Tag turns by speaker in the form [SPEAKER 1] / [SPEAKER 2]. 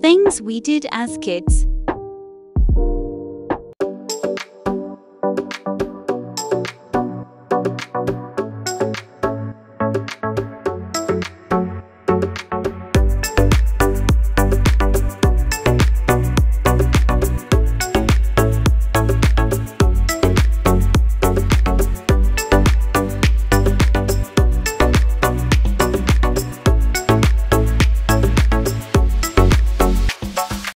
[SPEAKER 1] Things we did as kids.